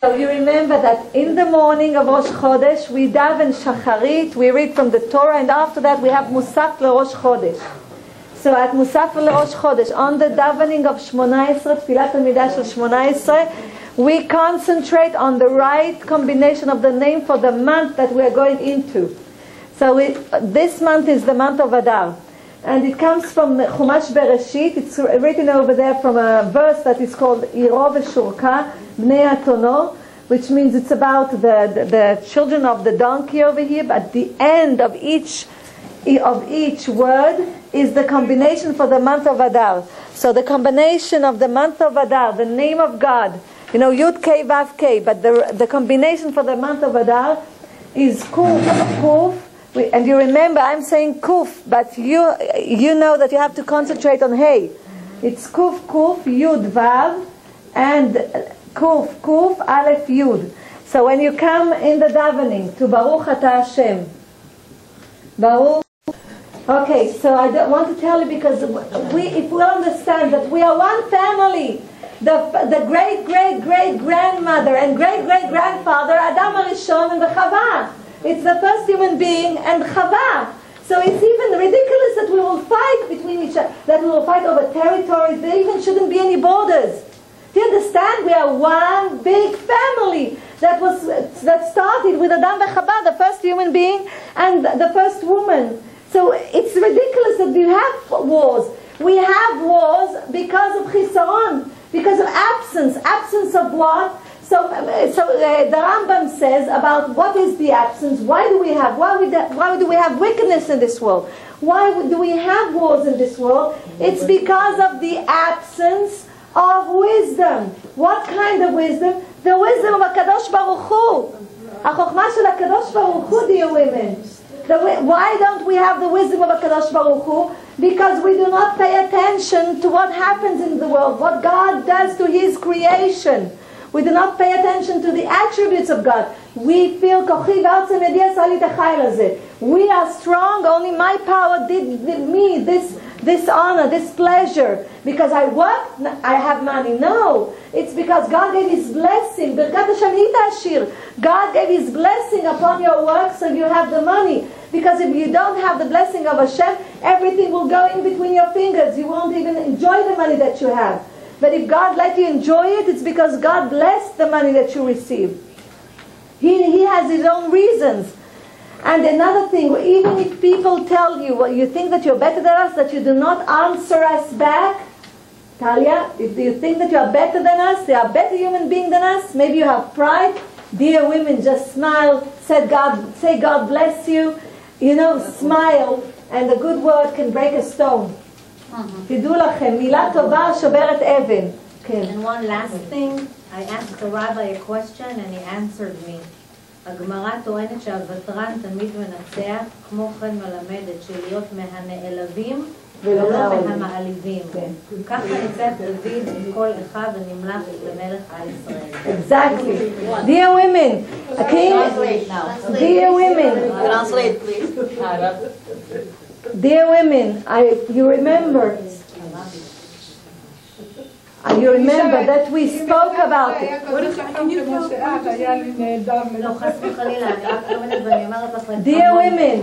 So you remember that in the morning of Rosh Chodesh we daven Shacharit, we read from the Torah, and after that we have Musaf LeRosh Chodesh. So at Musaf LeRosh Chodesh, on the davening of Shmona Esrei, Tfilat Amidah Shmona Esrei, we concentrate on the right combination of the name for the month that we are going into. So we, this month is the month of Adar. And it comes from Chumash Bereshit. It's written over there from a verse that is called Iro Veshurka, Bnei Atono, which means it's about the, the, the children of the donkey over here. But the end of each of each word is the combination for the month of Adar. So the combination of the month of Adar, the name of God, you know, Yud K Vav K, but the, the combination for the month of Adar is Kuf, Kuf, and you remember I'm saying Kuf, but you, you know that you have to concentrate on Hey. It's Kuf, Kuf, Yud, Vav, and Kuf, Kuf, Aleph, Yud. So when you come in the davening to Baruch Ata Hashem, Baruch Okay, so I don't want to tell you because we, if we understand that we are one family, the, the great great great grandmother and great great grandfather, Adam Arishon and Chava. It's the first human being and Chava. So it's even ridiculous that we will fight between each other, that we will fight over territories. There even shouldn't be any borders. Do you understand? We are one big family that was that started with Adam Chava, the first human being and the first woman. So it's ridiculous that we have wars. We have wars because of chisaron, because of absence. Absence of what? So, so uh, the Rambam says about what is the absence? Why do we have? Why, we why do we have wickedness in this world? Why do we have wars in this world? It's because of the absence of wisdom. What kind of wisdom? The wisdom of Hakadosh Baruch Hu. החוכמה של הקדוש ברוך הוא, dear women. The, why don't we have the wisdom of HaKadosh Baruch Hu? Because we do not pay attention to what happens in the world, what God does to His creation. We do not pay attention to the attributes of God. We feel we are strong, only my power did, me this this honor, this pleasure, because I work, I have money. No, it's because God gave His blessing. God gave His blessing upon your work, so you have the money. Because if you don't have the blessing of Hashem, everything will go in between your fingers. You won't even enjoy the money that you have. But if God let you enjoy it, it's because God blessed the money that you receive. He, he has His own reasons. And another thing, even if people tell you, well, you think that you're better than us, that you do not answer us back, Talia, if you think that you are better than us, they are better human being than us, maybe you have pride, dear women, just smile, say God, say God bless you, you know, smile, and a good word can break a stone. תדעו לכם, מילה טובה שוברת אבן. כן. And one last thing, I asked the rabbi a question and he answered me. הגמרא טוענת שהוותרן תמיד מנצח, כמו כן מלמדת שלהיות מהנעלבים ולא מהמעליבים. ככה ניצח דוד עם כל אחד ונמלך למלך על ישראל. Exactly. Dear women, okay? Dear women. Translate, please. Dear women, I, you remember and you remember that we spoke about it. Dear women,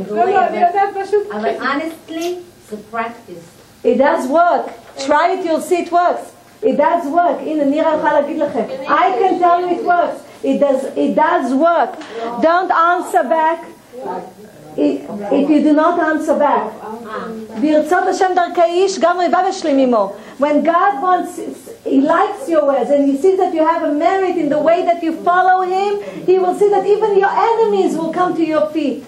but honestly, the practice. It does work. Try it, you'll see it works. It does work. הנה, נירה יכולה להגיד לכם. I can tell you it works. It does, it does work. Don't answer back. if you do not answer back. וירצות השם דרכי איש, גם ריבה ושלים עמו. When God wants, He likes your words and He sees that you have a merit in the way that you follow Him, He will see that even your enemies will come to your feet.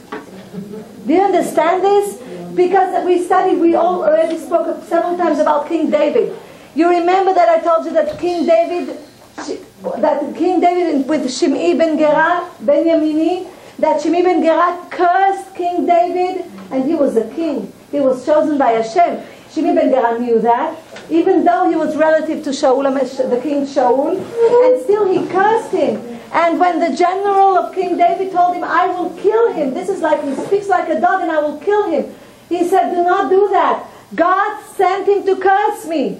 Do you understand this? Because we studied, we all already spoke several times about King David. You remember that I told you that King David, that King David with Shimei ben Gera, Ben Yamini, that Shimei ben Gera cursed King David, and he was a king. He was chosen by Hashem. Shimei ben Gera knew that, even though he was relative to Shaul, the king Shaul, and still he cursed him. And when the general of King David told him, I will kill him, this is like, he speaks like a dog and I will kill him. He said, do not do that. God sent him to curse me.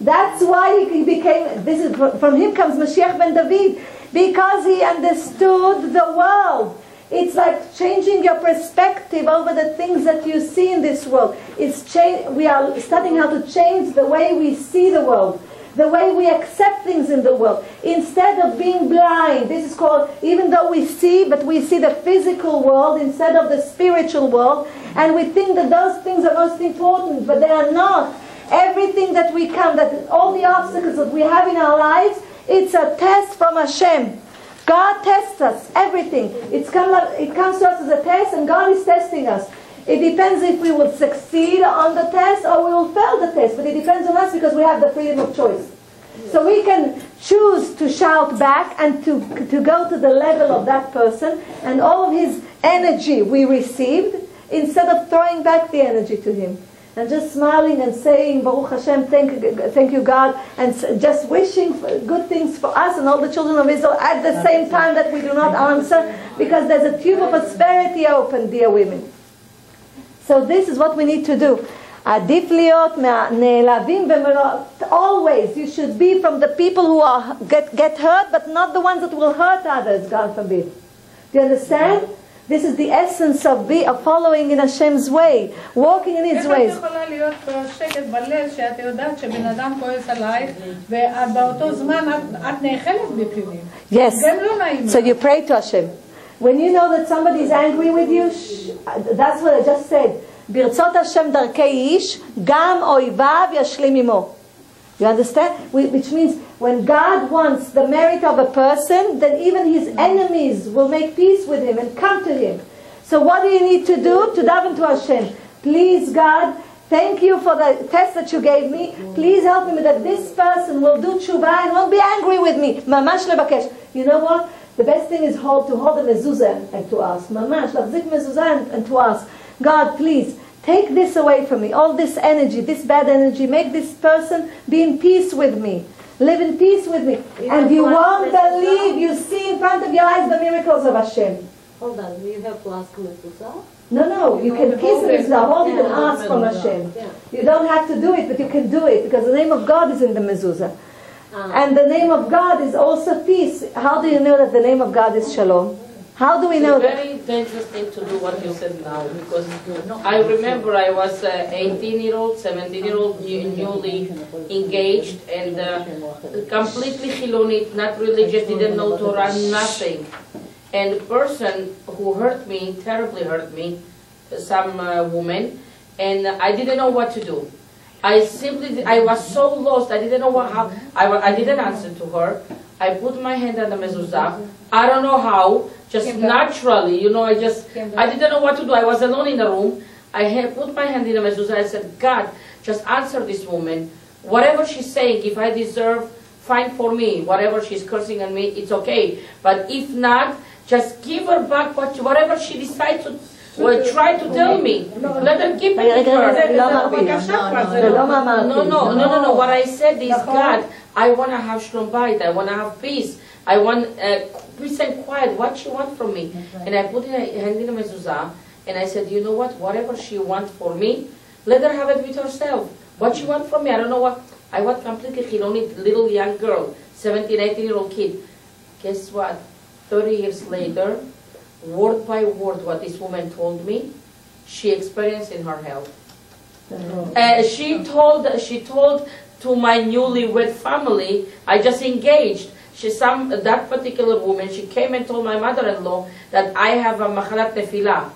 That's why he became, this is, from him comes Mashiach ben David. Because he understood the world. It's like changing your perspective over the things that you see in this world. It's cha- we are studying how to change the way we see the world, the way we accept things in the world. Instead of being blind, this is called, even though we see, but we see the physical world instead of the spiritual world, and we think that those things are most important, but they are not. Everything that we come, that all the obstacles that we have in our lives, it's a test from Hashem. God tests us, everything. It's come, it comes to us as a test, and God is testing us. It depends if we will succeed on the test or we will fail the test, but it depends on us because we have the freedom of choice. So we can choose to shout back and to, to go to the level of that person, and all of his energy we received, instead of throwing back the energy to him and just smiling and saying, Baruch Hashem, thank, thank you, God, and just wishing good things for us and all the children of Israel at the same time that we do not answer, because there's a tube of prosperity open, dear women. So this is what we need to do. עדיף להיות מהנעלבים always you should be from the people who are get, get hurt but not the ones that will hurt others God forbid do you understand this is the essence of, be, of following in Hashem's way, walking in His ways. איך את יכולה להיות בשקט בליל שאת יודעת שבן אדם כועס עלייך ובאותו זמן את נאכלת בפנים? Yes. זה לא נעים. So you pray to Hashem. When you know that somebody is angry with you, that's what I just said. ברצות השם דרכי איש, גם אויביו ישלים עמו. You understand? Which means when God wants the merit of a person, then even his enemies will make peace with him and come to him. So what do you need to do? To daven to Hashem. Please, God, thank you for the test that you gave me. Please help me that this person will do tshuva and won't be angry with me. Mamash lebakesh. You know what? The best thing is hold, to hold the mezuzah and to ask. Mamash, lachzik mezuzah and, to ask. God, please, Take this away from me, all this energy, this bad energy. Make this person be in peace with me. Live in peace with me. You and you won't believe, you see in front of your eyes the miracles of Hashem. Hold on, you have to ask Mezuzah? No, no, you can kiss it, it's hold it and ask from Hashem. Yeah. You don't have to do it, but you can do it because the name of God is in the mezuzah. Ah. And the name of God is also peace. How do you know that the name of God is shalom? How do we know It's that? very dangerous thing to do what you said now because I remember I was uh, 18 year old, 17 year old, newly engaged and uh, completely Chilonit, not religious, didn't know Torah, nothing. And the person who hurt me, terribly hurt me, some uh, woman, and I didn't know what to do. I simply, I was so lost. I didn't know what, how. I, I didn't answer to her. I put my hand on the mezuzah. I don't know how, just naturally, you know. I just, I didn't know what to do. I was alone in the room. I had put my hand in the mezuzah. I said, God, just answer this woman. Whatever she's saying, if I deserve, fine for me. Whatever she's cursing on me, it's okay. But if not, just give her back what, whatever she decides to. Well, try to tell me. Let them keep it No, no, no, no, no. What I said is, God, I want to have shalom bayit. I want to have peace. I want uh, peace and quiet. What you want from me? And I put in a hand in a mezuzah, and I said, you know what? Whatever she wants for me, let her have it with herself. What she want from me? I don't know what. I want completely chiloni little young girl, 17, 18 year old kid. Guess what? 30 years later, word by word, what this woman told me, she experienced in her health. Uh, she told she told to my newlywed family, I just engaged. She some that particular woman. She came and told my mother-in-law that I have a machalat nefilah,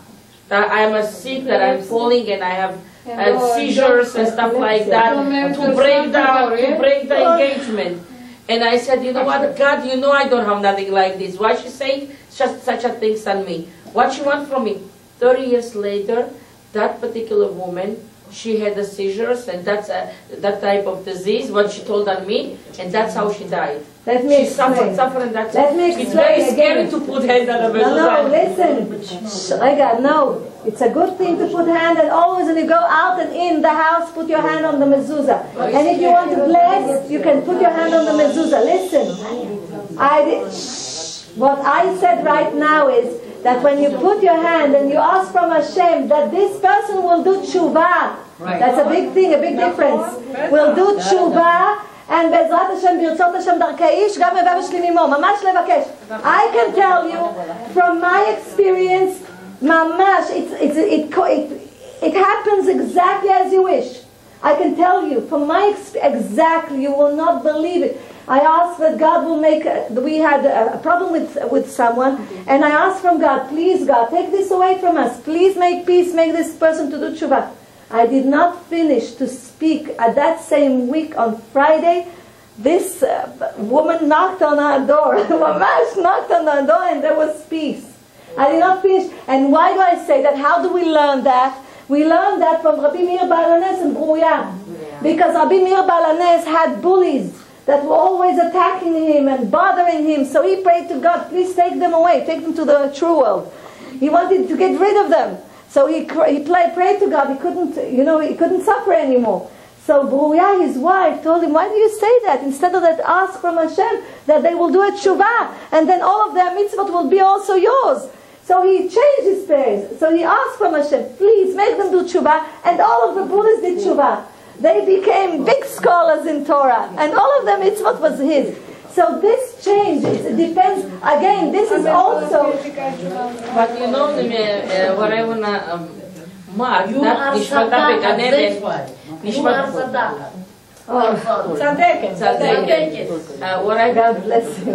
that I am a sick, that I'm falling, and I have uh, seizures and stuff like that to break down to break the engagement. And I said, you know what, God, you know I don't have nothing like this. Why she saying just such a things on me? What she want from me? Thirty years later, that particular woman, she had the seizures and that's a, that type of disease, what she told on me, and that's how she died. Let me She suffered, explain. suffered, and that's Let me explain It's very scary again. to put hand on a No, no, mezuzah. listen. Shh, Rega, no. It's a good thing to put hand and always when you go out and in the house, put your hand on the mezuzah. And if you want to bless, you can put your hand on the mezuzah. Listen. I did, shh. what I said right now is that when you put your hand and you ask from Hashem that this person will do tshuva, that's a big thing, a big difference. Will do tshuva And בעזרת השם, ברצות השם דרכי איש, גם הווה ושלים עמו, ממש לבקש. I can tell you from my experience, ממש, it's, it's, it, it, it happens exactly as you wish. I can tell you from my ex- exactly, you will not believe it. I asked that God will make. A, we had a, a problem with with someone, and I asked from God, please God, take this away from us. Please make peace. Make this person to do tshuva. I did not finish to speak at that same week on Friday. This uh, woman knocked on our door. Mamash knocked on our door, and there was peace. I did not finish. And why do I say that? How do we learn that? We learned that from Rabbi Meir Baal HaNes and Bruya. Because Rabbi Meir Baal HaNes had bullies that were always attacking him and bothering him. So he prayed to God, please take them away, take them to the true world. He wanted to get rid of them. So he, he played, prayed to God. He couldn't, you know, he couldn't suffer anymore. So Bruya, his wife, told him, why do you say that? Instead of that, ask from Hashem that they will do a tshuva. And then all of their mitzvot will be also yours. So he changed his prayers. So he asked from Hashem, please make them do tshuva. And all of the Buddhists did tshuva. They became big scholars in Torah. And all of them, mitzvot was his. So this change it depends. Again, this is also. But you know, вона Марта нishmata pe nishmata. Tzadeket. Tzadeket. What I God bless you.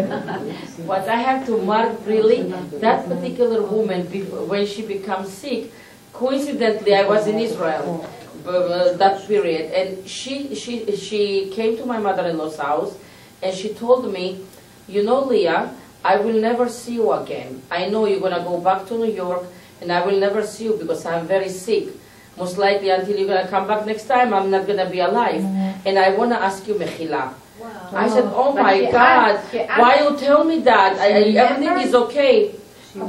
what I have to mark really, that particular woman, when she becomes sick, coincidentally, I was in Israel uh, that period, and she she she came to my mother-in-law's house and she told me, you know, Leah, I will never see you again. I know you're gonna go back to New York, and I will never see you because I'm very sick. Most likely until you're gonna come back next time, I'm not gonna be alive. Mm-hmm. And I wanna ask you mechila. I said, oh But my God, asked- she asked- why you tell me that? I, I, everything is okay.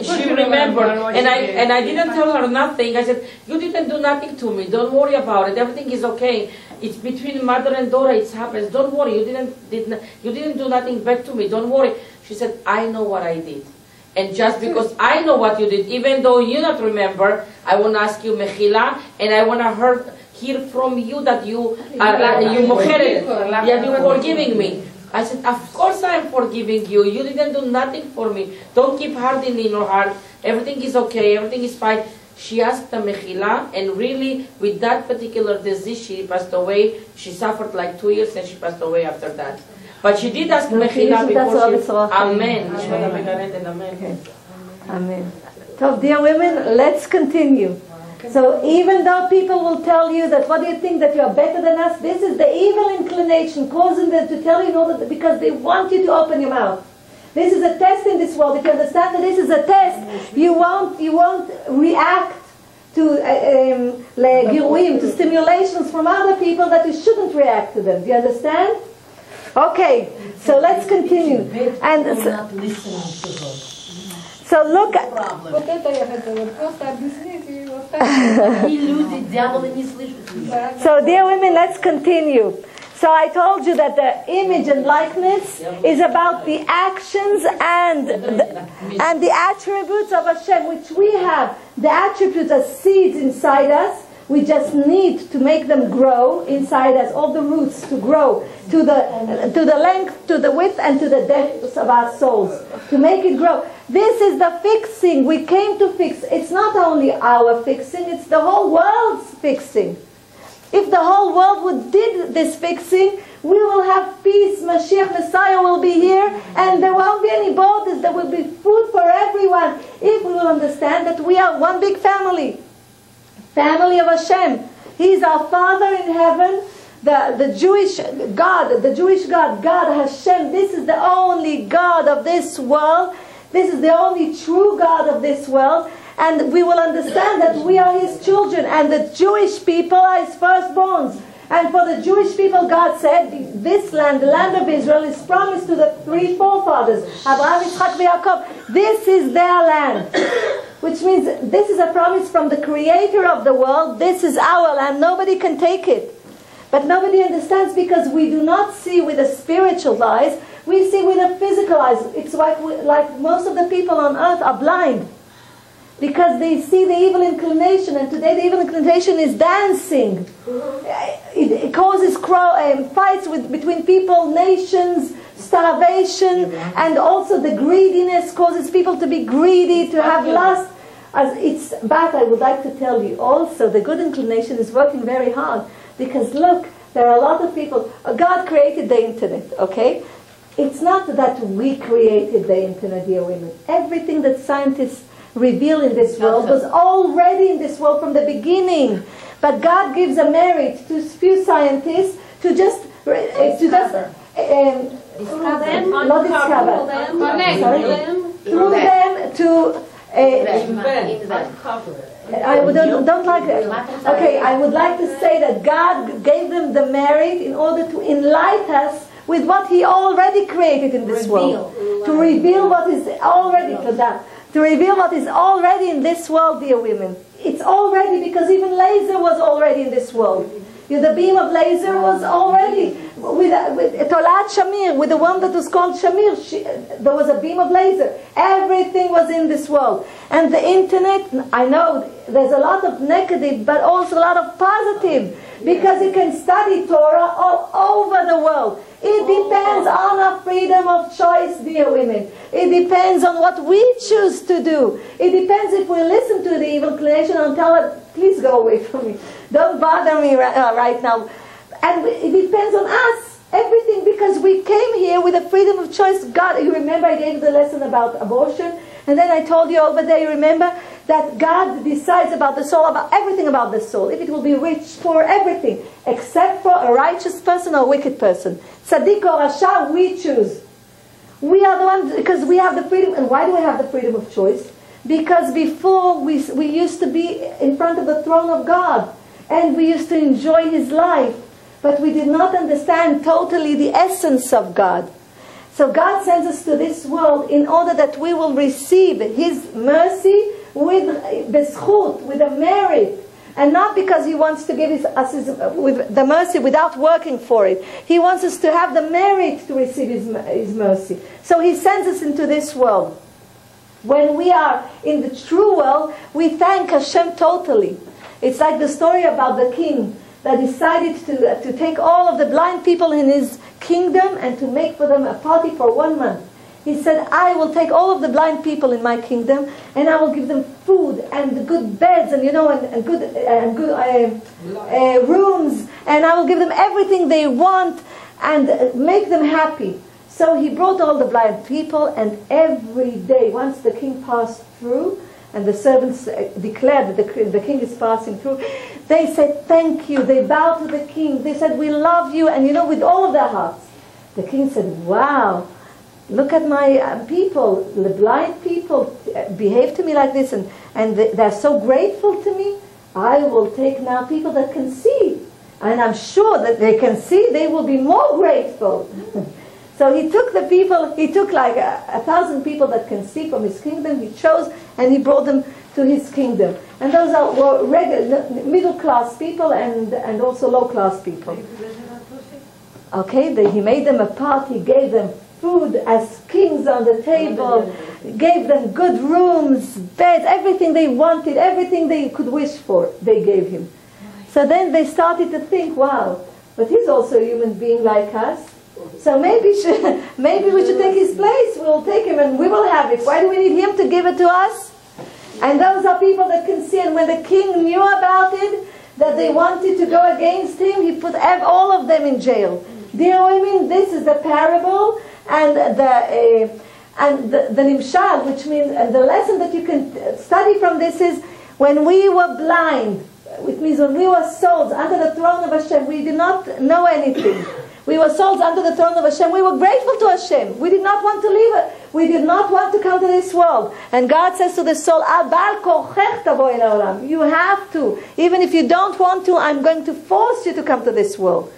She remembered, and I and I didn't tell her nothing. I said, "You didn't do nothing to me. Don't worry about it. Everything is okay. It's between mother and daughter. It happens. Don't worry. You didn't did not, you didn't do nothing bad to me. Don't worry." She said, "I know what I did, and just because I know what you did, even though you not remember, I want to ask you mechila, and I want to hear hear from you that you are uh, you mocheret, yeah, you forgiving me." I said, of course I am forgiving you. You didn't do nothing for me. Don't keep hardening in your heart. Everything is okay. Everything is fine. She asked the mechila, and really, with that particular disease, she passed away. She suffered like two years, and she passed away after that. But she did ask No, mechila she before does she. all Amen. Amen. Nishmat Amen. Amen. So, dear women, let's continue. So, even though people will tell you that, what do you think that you are better than us? This is the evil inclination causing them to tell you in order to, because they want you to open your mouth. This is a test in this world. If you understand that this is a test, you won't you won't react to uh, um, legiruim, to stimulations from other people that you shouldn't react to them. Do you understand? Okay, so let's continue. And I'm so, not listening to her. so look. Problem. Вот это я хотела просто объяснить и вот так. И люди, дьяволы не слышат меня. So, dear women, let's continue. So, I told you that the image and likeness is about the actions and the, and the attributes of Hashem, which we have. The attributes are seeds inside us. We just need to make them grow inside us, all the roots to grow to the, to the length, to the width, and to the depths of our souls. To make it grow. This is the fixing. We came to fix. It's not only our fixing, it's the whole world's fixing. If the whole world would did this fixing, we will have peace. Mashiach Messiah will be here, and there won't be any borders. There will be food for everyone. If we will understand that we are one big family, family of Hashem. He is our Father in heaven. The, the Jewish God, the Jewish God, God Hashem, this is the only God of this world. This is the only true God of this world. And we will understand that we are His children, and the Jewish people are His firstborns. And for the Jewish people, God said, this land, the land of Israel, is promised to the three forefathers, Abraham, Yitzchak, and Yaakov. This is their land. Which means this is a promise from the creator of the world. This is our land. Nobody can take it. But nobody understands because we do not see with the spiritual eyes. We see with the physical eyes. It's like, like most of the people on earth are blind. Because they see the evil inclination, and today the evil inclination is dancing. It, causes um, fights with, between people, nations, starvation, and also the greediness causes people to be greedy, to have lust. As it's, but I would like to tell you also, the good inclination is working very hard because look, there are a lot of people. uh, God created the internet, okay? It's not that we created the internet, dear women. Everything that scientists reveal in this world was already in this world from the beginning. But God gives a merit to few scientists to just uh, to just um, not discover Sorry? through them to. Uh, I would don't, don't like that. Okay, I would like to say that God gave them the merit in order to enlighten us with what He already created in this world. To reveal what is already to reveal what is already in this world, dear women. It's already because even laser was already in this world. You know, the beam of laser was already with, with Tolat Shamir, with the one that was called Shamir. She, there was a beam of laser. Everything was in this world. And the internet, I know there's a lot of negative, but also a lot of positive, because you can study Torah all over the world. It depends on our freedom of choice, dear women. It depends on what we choose to do. It depends if we listen to the evil inclination and tell it, please go away from me. Don't bother me right, uh, right now. And it depends on us. Everything because we came here with a freedom of choice. God, you remember I gave the lesson about abortion? And then I told you over there, remember, that God decides about the soul, about everything about the soul. If it will be rich, poor, everything, except for a righteous person or a wicked person. Tzaddik or Rasha, we choose. We are the ones, because we have the freedom. And why do we have the freedom of choice? Because before we, we used to be in front of the throne of God and we used to enjoy His life, but we did not understand totally the essence of God. So God sends us to this world in order that we will receive His mercy with beschut, with a merit. And not because He wants to give us his, with the mercy without working for it. He wants us to have the merit to receive his, his mercy. So He sends us into this world. When we are in the true world, we thank Hashem totally. It's like the story about the king that decided to, uh, to take all of the blind people in his kingdom and to make for them a party for one month. He said, I will take all of the blind people in my kingdom and I will give them food and good beds and, you know, and, and good, and good uh, uh, rooms and I will give them everything they want and uh, make them happy. So he brought all the blind people and every day, once the king passed through, and the servants uh, declared that the, the king is passing through, they said, Thank you. They bowed to the king. They said, We love you. And you know, with all of their hearts. The king said, Wow, look at my uh, people. The blind people uh, behave to me like this, and, and they're so grateful to me. I will take now people that can see. And I'm sure that they can see, they will be more grateful. So he took the people, he took like a, a, thousand people that can see from his kingdom, he chose and he brought them to his kingdom. And those are regular, middle class people and, and also low class people. Okay, he made them a party, gave them food as kings on the table, gave them good rooms, beds, everything they wanted, everything they could wish for, they gave him. So then they started to think, wow, but he's also a human being like us. So maybe should, maybe we should take his place. We'll take him and we will have it. Why do we need him to give it to us? And those are people that can see. And when the king knew about it, that they wanted to go against him, he put all of them in jail. Dear women, this is the parable and the uh, and the, the nimshal, which means and the lesson that you can study from this is when we were blind, which means when we were souls under the throne of Hashem, we did not know anything. We were souls under the throne of Hashem. We were grateful to Hashem. We did not want to leave it. We did not want to come to this world. And God says to the soul, You have to. Even if you don't want to, I'm going to force you to come to this world.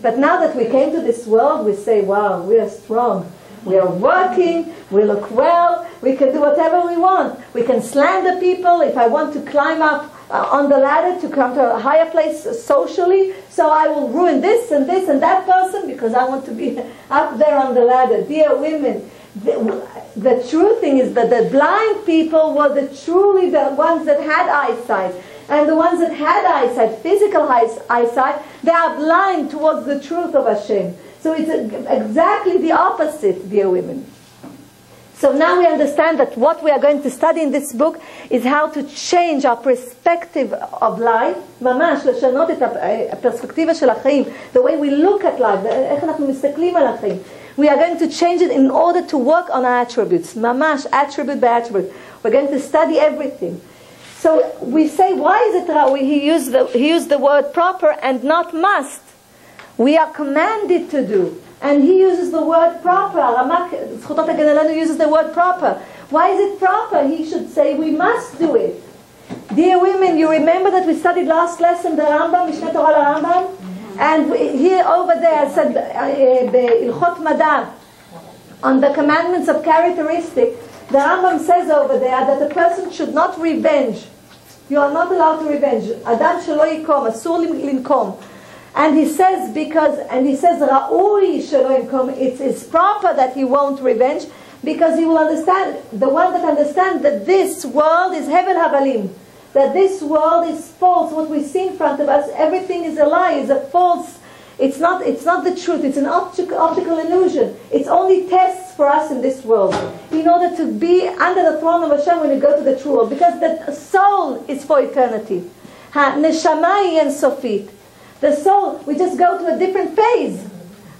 But now that we came to this world, we say, wow, we are strong. We are working, we look well, we can do whatever we want. We can slander the people. If I want to climb up uh, on the ladder to come to a higher place socially, so I will ruin this and this and that person because I want to be up there on the ladder. Dear women, The, the true thing is that the blind people were the truly the ones that had eyesight. And the ones that had eyesight, physical eyesight, they are blind towards the truth of Hashem. So it's exactly the opposite, dear women. So now we understand that what we are going to study in this book is how to change our perspective of life, ממש לשנות את הפרספקטיבה של החיים, the way we look at life, איך אנחנו מסתכלים על החיים. We are going to change it in order to work on our attributes, ממש attribute by attribute. We're going to study everything. So we say, why is it Rawi? He used the, he used the word proper and not must. We are commanded to do. And he uses the word proper. Ramak Zchutat uses the word proper. Why is it proper? He should say we must do it. Dear women, you remember that we studied last lesson the Rambam, Mishneh Torah Rambam? And here over there said uh, Ilchot Madam on the commandments of characteristic, the Rambam says over there that a person should not revenge. You are not allowed to revenge. Adam shelo yikom, asur linkom. And he says because, and he says, Ra'ui shelo it's, it's proper that he won't revenge because he will understand, the one that understands that this world is hevel havalim, that this world is false, what we see in front of us, everything is a lie, is a false, it's not, it's not the truth, it's an optical, optical illusion. It's only tests for us in this world in order to be under the throne of Hashem when you go to the true world because the soul is for eternity. Ha, neshamai and sofit. The soul, we just go to a different phase.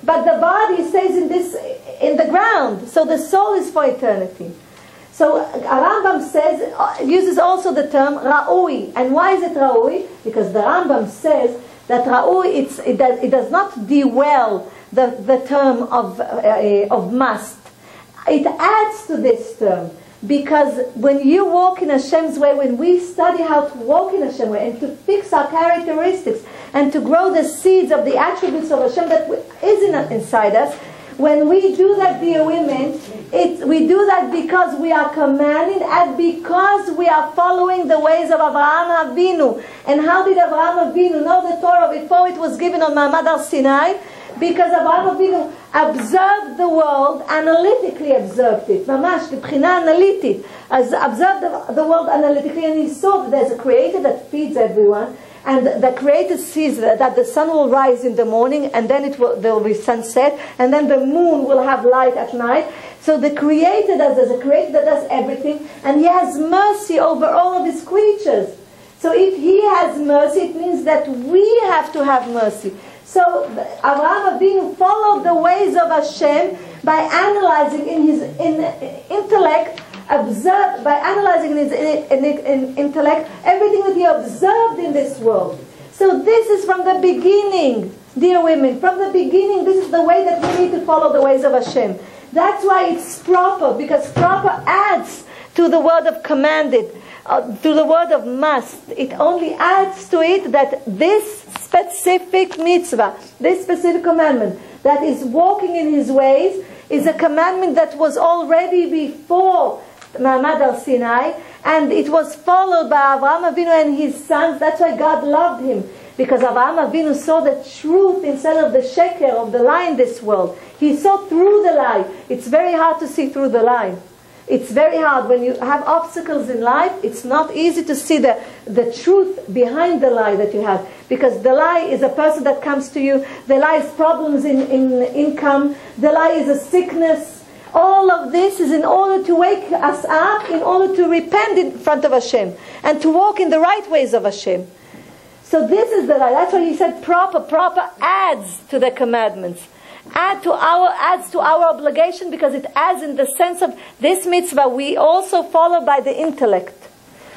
But the body stays in this, in the ground. So the soul is for eternity. So Rambam says, uh, uses also the term Ra'ui. And why is it Ra'ui? Because the Rambam says that Ra'ui, it's, it, does, it does not dwell the, the term of, uh, uh, of must. It adds to this term. Because when you walk in Hashem's way, when we study how to walk in Hashem's way and to fix our characteristics and to grow the seeds of the attributes of Hashem that is in, inside us, when we do that, dear women, it, we do that because we are commanded and because we are following the ways of Avraham Avinu. And how did Avraham Avinu know the Torah before it was given on Ma'amad al Sinai? Because Avraham Avinu observed the world, analytically observed it, ממש, מבחינה אנליטית. As observed the, the world analytically and he saw that there's a creator that feeds everyone. and the creator sees that, uh, that the sun will rise in the morning and then it will, there will be sunset and then the moon will have light at night. So the creator does, a creator that does everything and he has mercy over all of his creatures. So if he has mercy, it means that we have to have mercy. So Avraham Avinu followed the ways of Hashem by analyzing in his in, uh, intellect, observed by analyzing in his in, in intellect everything that he observed in this world. So this is from the beginning, dear women. From the beginning, this is the way that we need to follow the ways of Hashem. That's why it's proper because proper adds to the word of commanded uh, to the word of must. It only adds to it that this specific mitzvah, this specific commandment that is walking in his ways is a commandment that was already before Ma'amad al Sinai and it was followed by Avraham Avinu and his sons. That's why God loved him because Avraham Avinu saw the truth instead of the sheker of the lie in this world. He saw through the lie. It's very hard to see through the lie. It's very hard when you have obstacles in life. It's not easy to see the, the truth behind the lie that you have. Because the lie is a person that comes to you. The lie is problems in, in income. The lie is a sickness. All of this is in order to wake us up, in order to repent in front of Hashem. And to walk in the right ways of Hashem. So this is the. That's why he said proper. Proper adds to the commandments add to our adds to our obligation because it adds in the sense of this mitzvah we also follow by the intellect.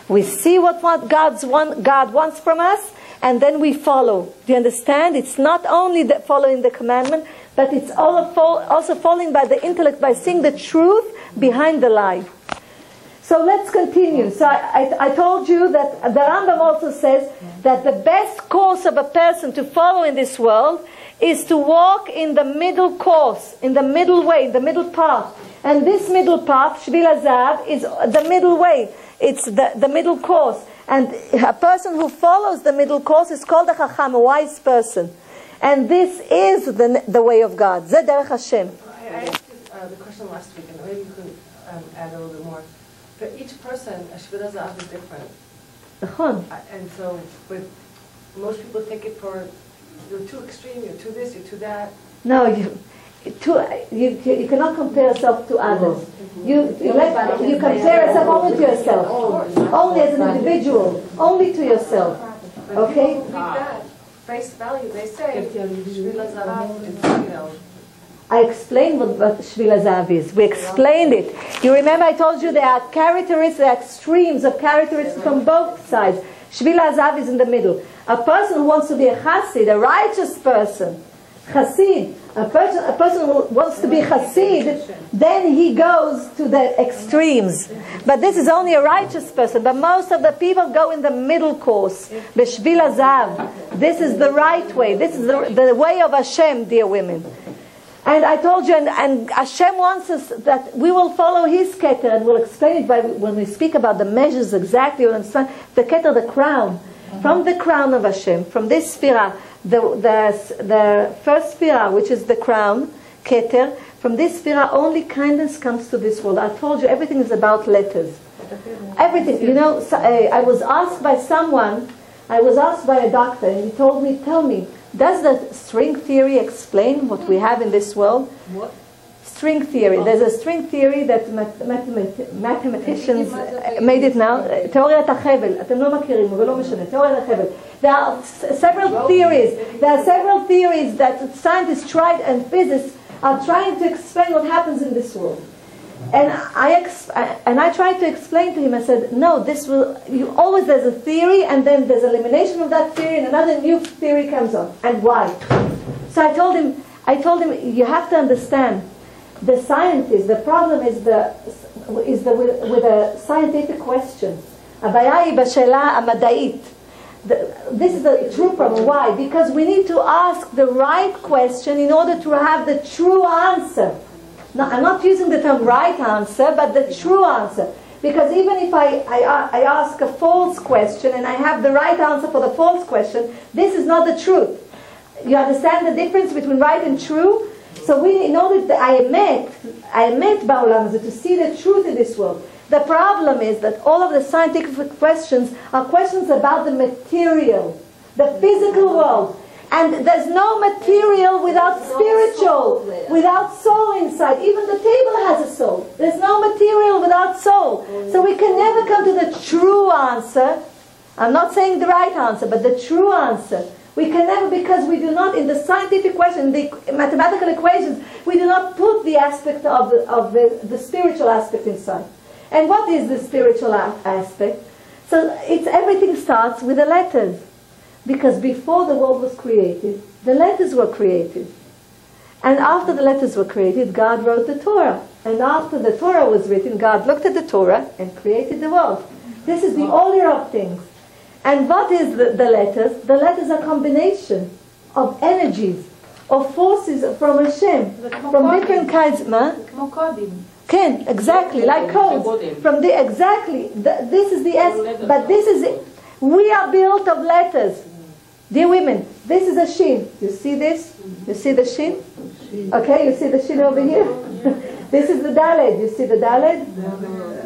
We see what, what God's want, God wants from us, and then we follow. Do you understand? It's not only the following the commandment, but it's also falling by the intellect by seeing the truth behind the lie. So let's continue. So I, I, I, told you that the Rambam also says that the best course of a person to follow in this world is to walk in the middle course, in the middle way, the middle path. And this middle path, Shvil HaZahav, is the middle way. It's the, the middle course. And a person who follows the middle course is called a Chacham, a wise person. And this is the, the way of God. Zeh Derech Hashem. I, I, uh, the question last week, and maybe you could um, add a little bit more. For each person, a Shvila Zahav is different. נכון. Uh, And so, but most people take it for, you're too extreme, you're too this, you're too that. No, you, to, you, you cannot compare yourself to others. You, you, let, you compare yourself only to yourself. Only as an individual. Only to yourself. But Okay. People read that, face value, they say, Shvil HaZahav, it's, you know, I explained what, what Shvil HaZahav is. We explained it. You remember I told you there are characteristics, there are extremes of characteristics from both sides. Shvil HaZahav is in the middle. A person who wants to be a chassid, a righteous person, chassid, a person, a person who wants to be chassid, then he goes to the extremes. But this is only a righteous person. But most of the people go in the middle course. B'shvil HaZahav. This is the right way. This is the, the way of Hashem, dear women. And I told you, and, and Hashem wants us that we will follow His keter, and we'll explain it by when we speak about the measures exactly. Understand the keter, the crown, from the crown of Hashem, from this sphere, the, the, the first sphere, which is the crown, keter. From this sphere, only kindness comes to this world. I told you, everything is about letters. Everything. You know, so, uh, I was asked by someone. I was asked by a doctor, and he told me, "Tell me, does the string theory explain what we have in this world?" What? String theory. There's a string theory that math- mathemat- mathematicians uh, made it now. uh, תיאוריית החבל. אתם לא מכירים, אבל לא משנה. תיאוריית החבל. There are s- several theories. There are several theories that scientists tried and physicists are trying to explain what happens in this world. And I ex- and I tried to explain to him. I said, no, this will. You always there's a theory, and then there's elimination of that theory, and another new theory comes on. And why? So I told him. I told him you have to understand. The scientist. The problem is the is the with, with a scientific question. הבעיה היא בשאלה המדעית. The- This is the true problem. Why? Because we need to ask the right question in order to have the true answer. No, I'm not using the term right answer, but the true answer. Because even if I, I, I ask a false question and I have the right answer for the false question, this is not the truth. You understand the difference between right and true? So we, in order that I met, I met Ba'olam הזה to see the truth in this world. The problem is that all of the scientific questions are questions about the material, the physical world. And there's no material without spiritual, without soul inside. Even the table has a soul. There's no material without soul. So we can never come to the true answer. I'm not saying the right answer, but the true answer. We can never, because we do not, in the scientific question, the mathematical equations, we do not put the aspect of the, of the, the spiritual aspect inside. And what is the spiritual aspect? So it's everything starts with the letters. Because before the world was created, the letters were created. And after the letters were created, God wrote the Torah. And after the Torah was written, God looked at the Torah and created the world. This is the order of things. And what is the, the letters? The letters are combination of energies, of forces from Hashem, from different kinds. מה? כמו קודים. כן, exactly, like codes. From the exactly, the, this is the S, but this is it. We are built of letters. Dear women, this is a shin. You see this? You see the shin? Okay, you see the shin over here? this is the daled. You see the daled?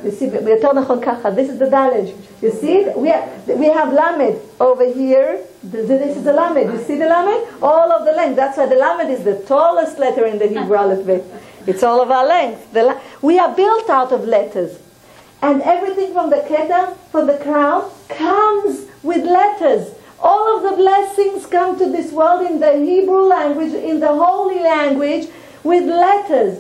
You see, יותר נכון ככה. This is the daled. You see it? We have, we have lamed over here. Th- This is the lamed. You see the lamed? All of the length. That's why the lamed is the tallest letter in the Hebrew alphabet. It's all of our length. The la- we are built out of letters. And everything from the keter, from the crown, comes with letters. All of the blessings come to this world in the Hebrew language, in the holy language, with letters.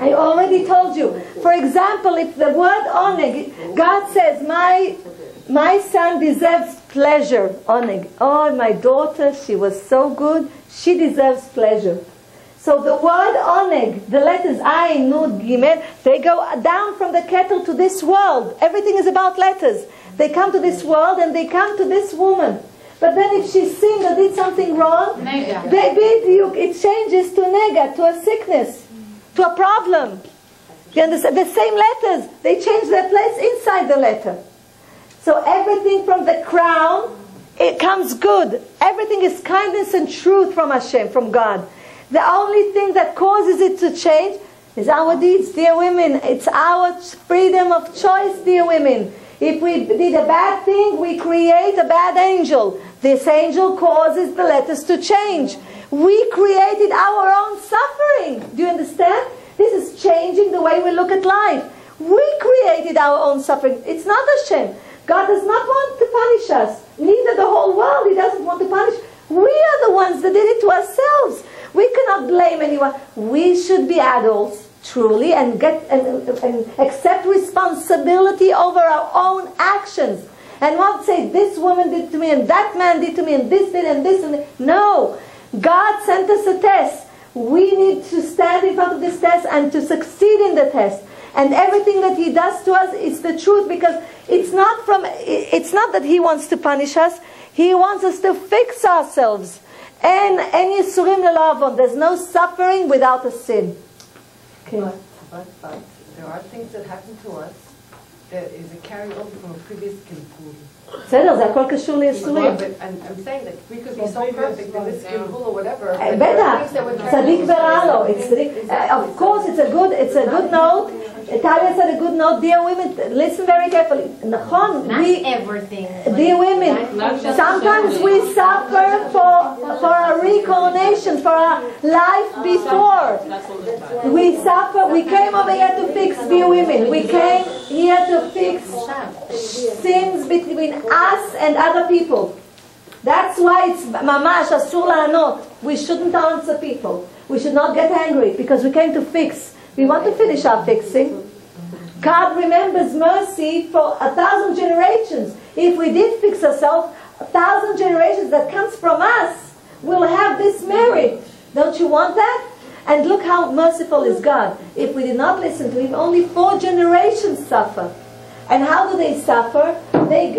I already told you. For example, if the word oneg, God says, my, my son deserves pleasure, oneg. Oh, my daughter, she was so good. She deserves pleasure. So the word oneg, the letters I, nun, gimel, they go down from the keter to this world. Everything is about letters. They come to this world and they come to this woman. But then if she sinned or did something wrong, nega. It changes to nega, to a sickness to a problem. You understand? The same letters, they change their place inside the letter. So everything from the crown, it comes good. Everything is kindness and truth from Hashem, from God. The only thing that causes it to change, is our deeds, dear women. It's our freedom of choice, dear women. If we did a bad thing, we create a bad angel. This angel causes the letters to change. We created our own suffering. Do you understand? This is changing the way we look at life. We created our own suffering. It's not a shame. God does not want to punish us. Neither the whole world. He doesn't want to punish. We are the ones that did it to ourselves. We cannot blame anyone. We should be adults, truly, and get and, and accept responsibility over our own actions. And not say this woman did to me and that man did to me and this did and this and no. God sent us a test. We need to stand in front of this test and to succeed in the test. And everything that he does to us is the truth because it's not from it's not that he wants to punish us. He wants us to fix ourselves. And any surim lelavon. There's no suffering without a sin. Okay. But, but, but, there are things that happen to us that is a carryover from a previous gilgul. בסדר, זה הכל קשור Yeah, לייסורים. but I'm, I'm saying that we could be so perfect in this gilgul or whatever. Eh, but there are בטח, things that we're צדיק carrying ורע לו. over. It's צדיק- uh, Of course, it's a good, it's a good note. Talia said a good note. Dear women, listen very carefully. נכון, Not we, everything. dear women, sometimes we suffer for, for our reincarnation, for our life before. That's all the time. We suffer, we came over here to fix, dear women. We came here to fix sins between us and other people. That's why it's mamash, asur la'anot. We shouldn't answer people. We should not get angry because we came to fix. We want to finish our fixing. God remembers mercy for a thousand generations. If we did fix ourselves, a thousand generations that comes from us will have this merit. Don't you want that? And look how merciful is God. If we did not listen to him, only four generations suffer. And how do they suffer? They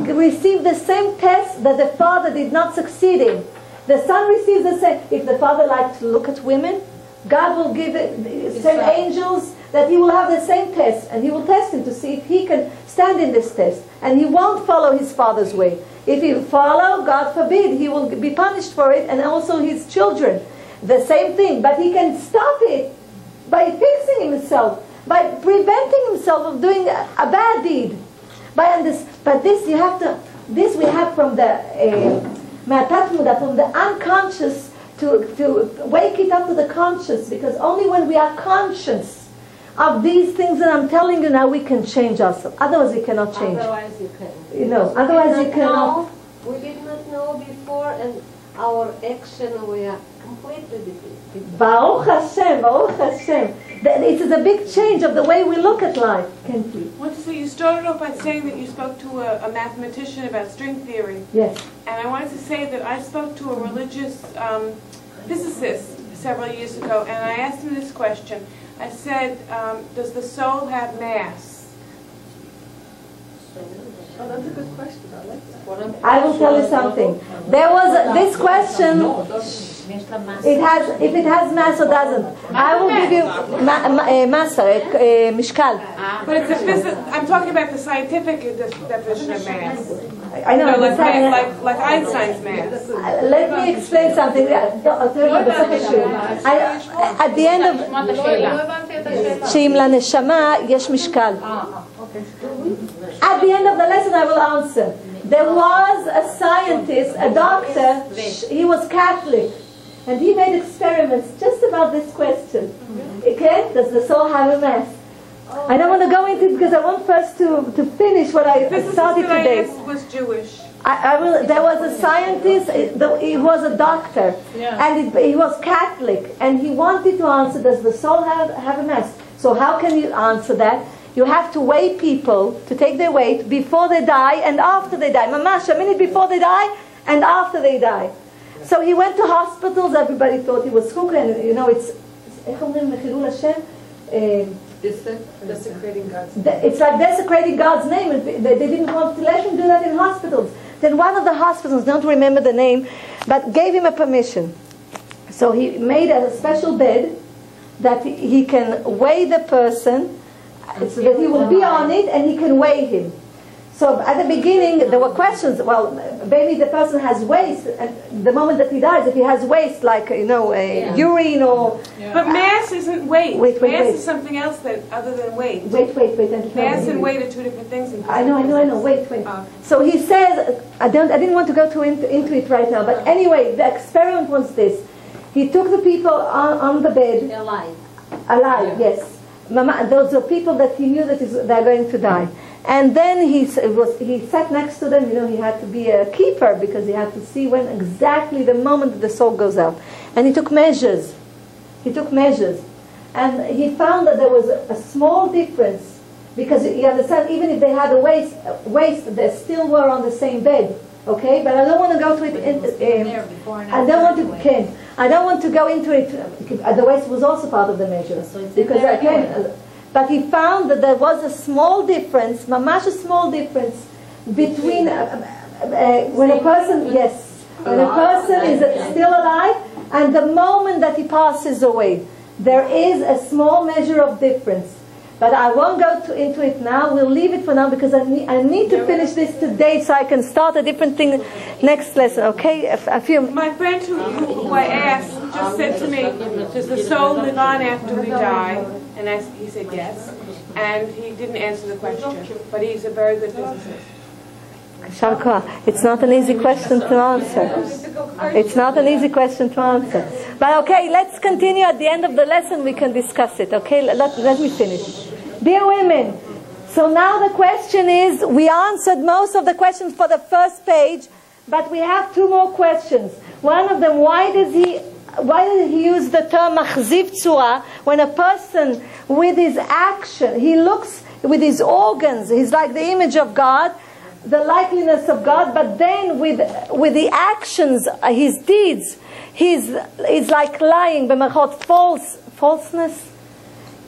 receive the same test that the father did not succeed in. The son receives the same. If the father liked to look at women, God will give it, send angels that he will have the same test, and he will test him to see if he can stand in this test. And he won't follow his father's way. If he follow, God forbid, he will be punished for it, and also his children. The same thing, but he can stop it by fixing himself, by preventing himself of doing a bad deed. By this, but this you have to. This we have from the eh, matatmuda, uh, from the unconscious to to wake it up to the conscious, because only when we are conscious of these things that I'm telling you now, we can change ourselves. Otherwise, we cannot change. Otherwise, you can. You know. Otherwise, you cannot. Know, we did not know before, and our action we are completely different. Baruch Hashem, Baruch Hashem. That It is a big change of the way we look at life. Can you? I want to say you started off by saying that you spoke to a, a mathematician about string theory, Yes. and I wanted to say that I spoke to a religious um, physicist several years ago, and I asked him this question. I said, um, "Does the soul have mass?" Oh, that's a good question. I like that. I will tell you something. There was a, this question. יש לה מסה. It has, if it has mass or doesn't. I will give you ma, ma, uh, massa, uh, uh, משקל. But it's a phys- I'm talking about the scientific de- definition of mass. I You know. know, like, the science- like, like Einstein's mass. Uh, Let me explain something. I'll tell you בסוף השיעור. I- At the end of... שאם לנשמה יש משקל. At the end of the lesson I will answer. There was a scientist, a doctor, he was Catholic, and he made experiments just about this question. Okay? Does the soul have a mass? I don't want to go into it because I want first to, to finish what I started today. was Jewish. I, I will, there was a scientist, he was a doctor, and it, he was Catholic, and he wanted to answer, does the soul have, have a mass? So how can you answer that? you have to weigh people to take their weight before they die and after they die. Mamash, a minute before they die and after they die. So he went to hospitals. Everybody thought he was hookah, and you know, it's desecrating um, God's name. It's like desecrating God's name. They didn't want to let him do that in hospitals. Then one of the hospitals, don't remember the name, but gave him a permission. So he made a special bed that he can weigh the person so that he will be on it and he can weigh him. So at the beginning, there were questions. Well, maybe the person has waste, and the moment that he dies, if he has waste, like you know, a urine or But mass isn't weight. Wait, wait, mass wait. is something else that other than weight. wait, wait, wait, and Mass and weight are two different things. in I know, I know, I know. Wait, wait. Oh. So he says, I don't, I didn't want to go to into, into it right now, but ah. anyway, the experiment was this: he took the people on, on the bed, alive. alive, yes. Mama, those are people that he knew that is, they're going to die. And then he was he sat next to them. You know, he had to be a keeper because he had to see when exactly the moment that the soul goes out. And he took measures. He took measures, and he found that there was a, a small difference because you understand. Even if they had a waist, waist, they still were on the same bed. Okay, but I don't want to go to it. in- um, there before and I don't want after to. Ken, I don't want to go into it. uh, The waist was also part of the measure So it's because there I can. anyway. But he found that there was a small difference, mamash a small difference between uh, uh, uh, when a person, yes, when a person is still alive and the moment that he passes away. There is a small measure of difference. But I won't go to, into it now. We'll leave it for now because I need, I need to finish this today so I can start a different thing next lesson, okay? A, a few. My friend who, who I asked just said to me, does the soul live on after we die? And I, he said yes. And he didn't answer the question, but he's a very good physicist. Sharka, it's not an easy question to answer. It's not an easy question to answer. But okay, let's continue at the end of the lesson. We can discuss it. Okay, let, let me finish. Dear women, so now the question is we answered most of the questions for the first page, but we have two more questions. One of them, why does he why did he use the term machziv tzura when a person with his action, he looks with his organs, he's like the image of God, the likeliness of God, but then with with the actions, uh, his deeds, he's he's like lying, b'machot, false falseness.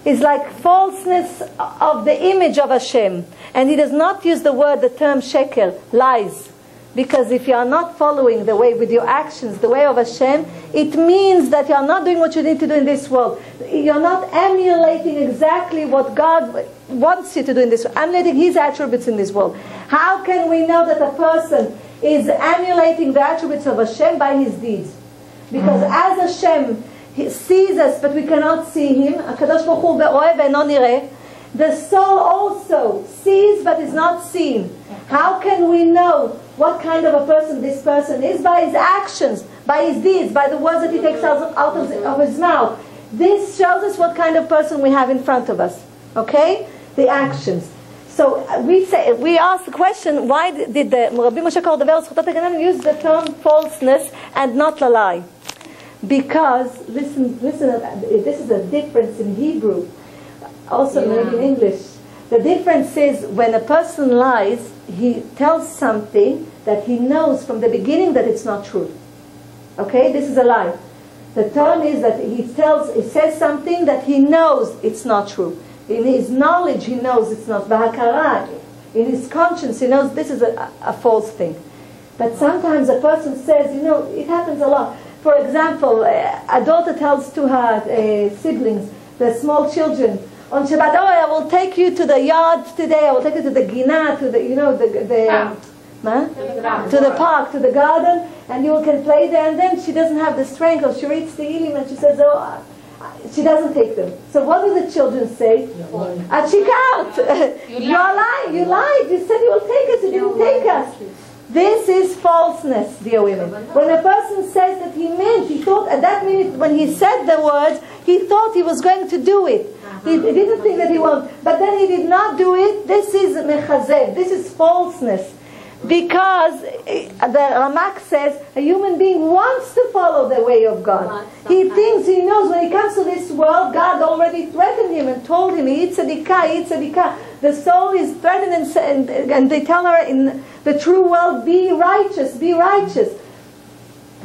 Is like falseness of the image of Hashem, and he does not use the word, the term sheker, lies, because if you are not following the way with your actions, the way of Hashem, it means that you are not doing what you need to do in this world. You're not emulating exactly what God wants you to do in this world, emulating His attributes in this world. How can we know that a person is emulating the attributes of Hashem by his deeds? Because as Hashem he sees us, but we cannot see Him, הקדוש ברוך הוא רואה ואינו נראה, the soul also sees but is not seen. How can we know what kind of a person this person is? By his actions, by his deeds, by the words that he takes out, out of, of his mouth. This shows us what kind of person we have in front of us. Okay? The actions. So uh, we say we ask the question: Why did the Rabbi Moshe Cordover use the term falseness and not lie? Because listen, listen. Uh, this is a difference in Hebrew also maybe in English. The difference is when a person lies, he tells something that he knows from the beginning that it's not true. Okay, this is a lie. The term is that he tells, he says something that he knows it's not true. In his knowledge, he knows it's not. Bahakara, in his conscience, he knows this is a, a false thing. But sometimes a person says, you know, it happens a lot. For example, a daughter tells to her uh, siblings, the small children, on Shabbat, oh, I will take you to the yard today. I will take you to the gina, to the, you know, the the. Huh? to the park, to the garden, and you can play there. And then she doesn't have the strength, or she reads the Elim and she says, "Oh, she doesn't take them." So what do the children say? Ah, Achikart, you are lying. You lied. You said you will take us. You didn't take us. This is falseness, dear women. When a person says that he meant, he thought at that minute when he said the words, he thought he was going to do it. He, didn't think that he won't. But then he did not do it. This is mechazev. This is falseness. Because eh, the Ramak says a human being wants to follow the way of God. He thinks, he knows when he comes to this world, God already threatened him and told him, Eat tzedikah, eat tzedikah. The soul is threatened and, and, and they tell her in the true world, be righteous, be righteous.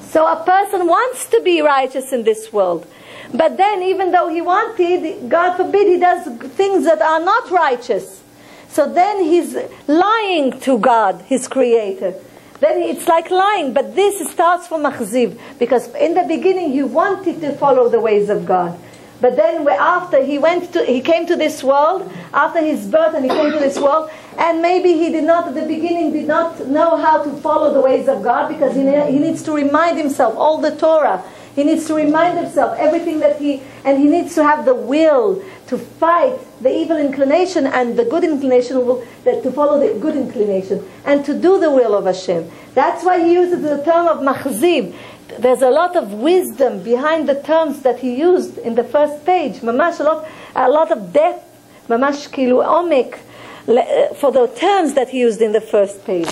So a person wants to be righteous in this world. But then, even though he wanted, God forbid, he does things that are not righteous. So then he's lying to God, his creator. Then it's like lying, but this starts from Achziv, because in the beginning he wanted to follow the ways of God. But then after he went to, he came to this world, after his birth and he came to this world, And maybe he did not, at the beginning, did not know how to follow the ways of God because he, he needs to remind himself all the Torah. He needs to remind himself everything that he, and he needs to have the will to fight the evil inclination and the good inclination will, that, to follow the good inclination and to do the will of Hashem. That's why he uses the term of machziv. There's a lot of wisdom behind the terms that he used in the first page. Mamash, a lot, a lot of depth, mamash kilu omek, le- for the terms that he used in the first page.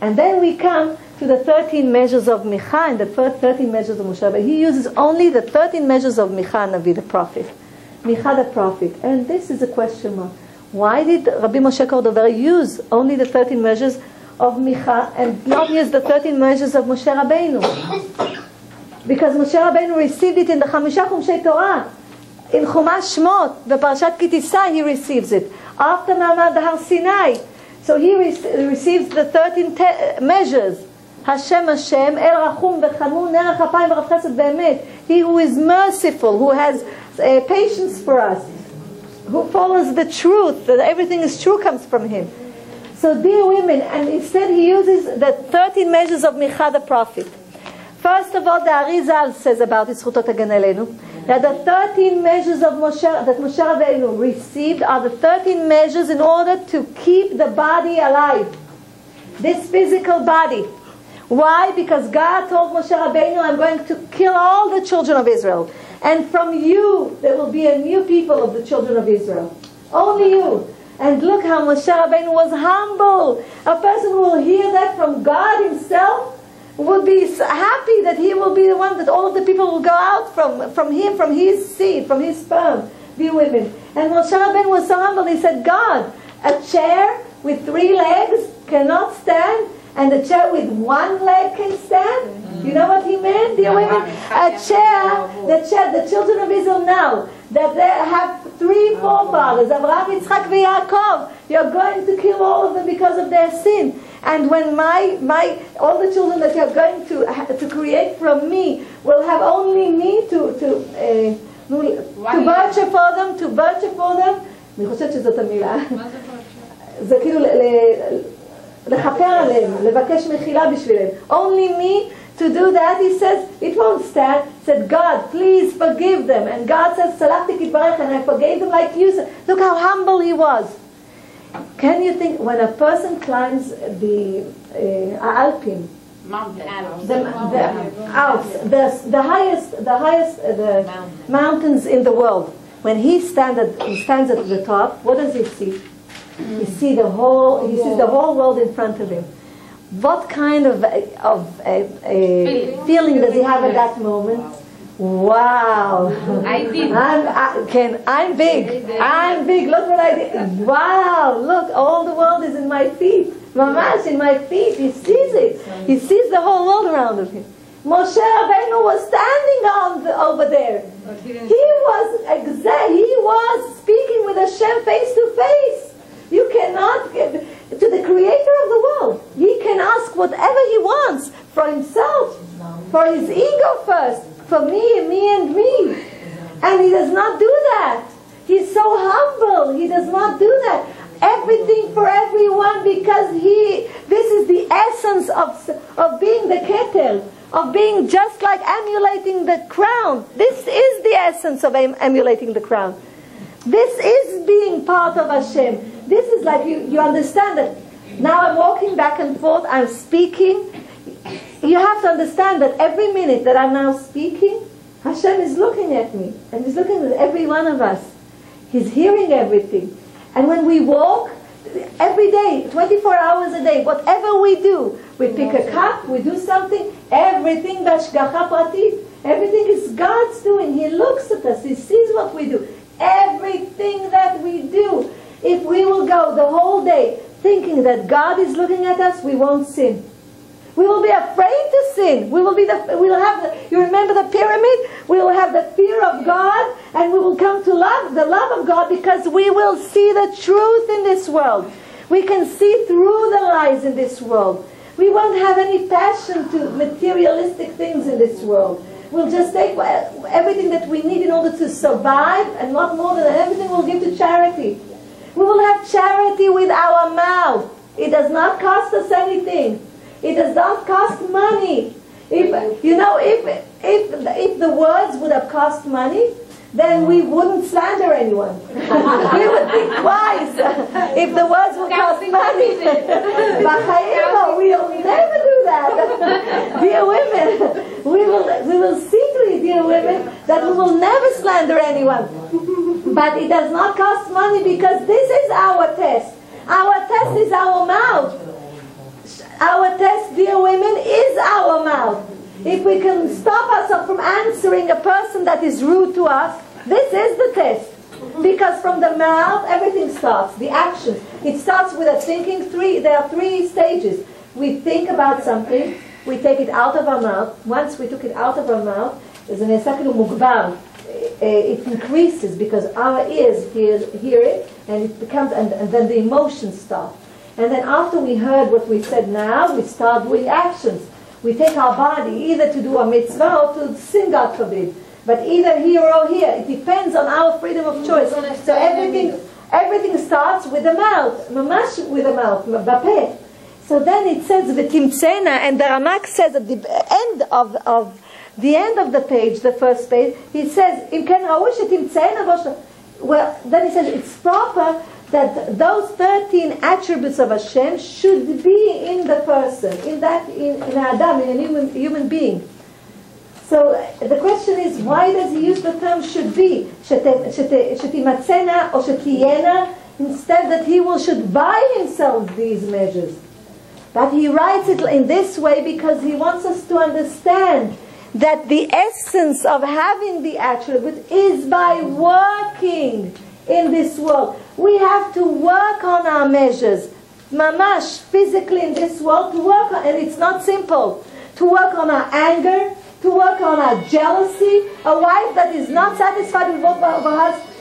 And then we come to the 13 measures of Micha and the first 13 measures of Moshe. But he uses only the 13 measures of Micha Navi, the prophet. Micha the prophet. And this is a question mark. Why did Rabbi Moshe Cordover use only the 13 measures of Micha and not use the 13 measures of Moshe Rabbeinu? Because Moshe Rabbeinu received it in the Chamisha Chumshei Torah. In Chumash Shmot, the Parashat Ki Tisa, he receives it. After Ma'amad Har Sinai. So he re- receives the 13 te- measures. Hashem Hashem, El Rachum V'Chanun, Erech Apayim V'Rav Chesed. He who is merciful, who has uh, patience for us, who follows the truth, that everything is true comes from him. So dear women, and instead he uses the 13 measures of Micha the prophet. First of all, the Arizal says about Zchutot Hagen Aleinu, that the 13 measures of Moshe, that Moshe Rabbeinu received are the 13 measures in order to keep the body alive. This physical body. Why? Because God told Moshe Rabbeinu, I'm going to kill all the children of Israel. And from you, there will be a new people of the children of Israel. Only you. And look how Moshe Rabbeinu was humble. A person who will hear that from God himself would be happy that he will be the one that all of the people will go out from, from him, from his seed, from his sperm, be women. And Moshe Rabbeinu was so humble, he said, God, a chair with three legs cannot stand, and a chair with one leg can stand? You know what he meant, dear women? A chair, the chair, the children of Israel now, that they have three forefathers, Abraham, Yitzchak, and Yaakov. You're going to kill all of them because of their sin. And when my, my, all the children that you're going to, ha- to create from me will have only me to, to, uh, נו, to virtue for them, to virtue for them, אני חושבת שזאת המילה. זה כאילו ל- ל- לכפר עליהם, לבקש מחילה בשבילם. Only me to do that, he says, it won't stand. Said, God, please forgive them. And God says, Salachti Kidvarecha, and I forgave them like you said. Look how humble he was. Can you think, when a person climbs the uh, Alpine, Mountain. The, the, Alps, the, the highest, the highest, uh, the mountains in the world. When he stands at, he stands at the top, what does he see? Mm. He see the whole, he sees the whole world in front of him. What kind of of a, a feeling does he have at that moment? Wow! I did. I'm, I, can, I'm big. I'm big. Look what I did. Wow! Look, all the world is in my feet. Mamash in my feet. He sees it. He sees the whole world around him. Moshe Rabbeinu was standing on the, over there. He was exact. He was speaking with Hashem face to face. You cannot get to the Creator of the world. He can ask whatever he wants for himself, for his ego first, for me me and me. And he does not do that. He's so humble. He does not do that. Everything for everyone because he. This is the essence of of being the keter, of being just like emulating the crown. This is the essence of em- emulating the crown. This is being part of Hashem. This is like you, you understand that now I'm walking back and forth, I'm speaking. You have to understand that every minute that I'm now speaking, Hashem is looking at me. And He's looking at every one of us. He's hearing everything. And when we walk, every day, 24 hours a day, whatever we do, we pick a cup, we do something, everything. Everything is God's doing. He looks at us. He sees what we do. Everything that we do. If we will go the whole day thinking that God is looking at us, we won't sin. We will be afraid to sin. We will be the, we will have the, you remember the pyramid? We will have the fear of God and we will come to love, the love of God because we will see the truth in this world. We can see through the lies in this world. We won't have any passion to materialistic things in this world. We'll just take everything that we need in order to survive and not more than everything we'll give to charity. We will have charity with our mouth. It does not cost us anything. It does not cost money. If you know, if if if the words would have cost money, then we wouldn't slander anyone. we would think twice if the words would cost money. Bahayim, we'll never do that. dear women, we will we will see to it, dear women, that we will never slander anyone. But it does not cost money because this is our test. Our test is our mouth. Our test, dear women, is our mouth. If we can stop ourselves from answering a person that is rude to us, this is the test. Because from the mouth, everything starts. The action. It starts with a thinking. Three. There are three stages. We think about something. We take it out of our mouth. Once we took it out of our mouth, esakinu mugbar. Eh, eh, it increases because our ears hear, hear it, and it becomes, and, and then the emotions start. And then after we heard what we said now, we start doing actions. We take our body either to do a mitzvah or to sin, God forbid. But either here or here, it depends on our freedom of mm. choice. So everything, everything starts with the mouth, mamash with the mouth, bapeh. So then it says the v'timtzena, and the Ramak says at the end of, of the end of the page, the first page, he says im ken timtzena Well, then he says it's proper that those 13 attributes of Hashem should be in the person, in that in, in Adam, in a human, human being. So the question is, why does he use the term should be? שת- שת- שתימצאנה or שתהיינה, instead that he will should buy himself these measures. But he writes it in this way because he wants us to understand that the essence of having the attribute is by working in this world. We have to work on our measures. Mamash, physically in this world, to work on, and it's not simple. To work on our anger, to work on our jealousy. A wife that is not satisfied with what her husband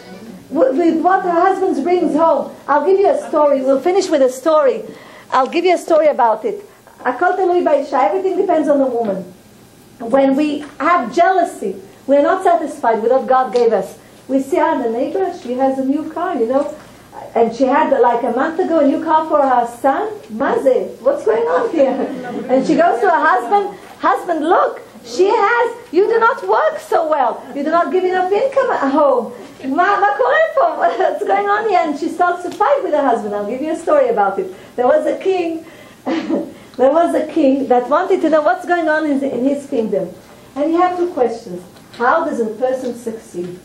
with what her husband brings home. I'll give you a story. We'll finish with a story. I'll give you a story about it. Everything depends on the woman. When we have jealousy, we're not satisfied with what God gave us. We see our neighbor, she has a new car, you know, and she had like a month ago a new car for her son. Maze, what's going on here? And she goes to her husband, husband, look, she has, you do not work so well. You do not give enough income at home. Ma, ma? What's going on here? And she starts to fight with her husband. I'll give you a story about it. There was a king, there was a king that wanted to know what's going on in, in his kingdom. And he had two questions. How does a person succeed?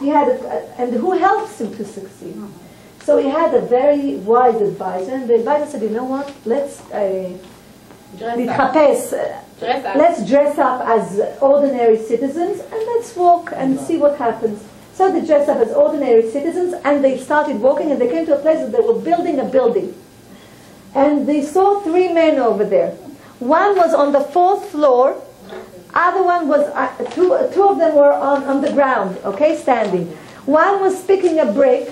He had a, and who helps him to succeed? So he had a very wise advisor, and the advisor said, you know what, let's uh, Dress. Let's dress up as ordinary citizens and let's walk and see what happens. So they dressed up as ordinary citizens and they started walking and they came to a place that they were building a building. And they saw three men over there. One was on the fourth floor, other one was, uh, two, two of them were on, on the ground, okay, standing. One was picking a brick,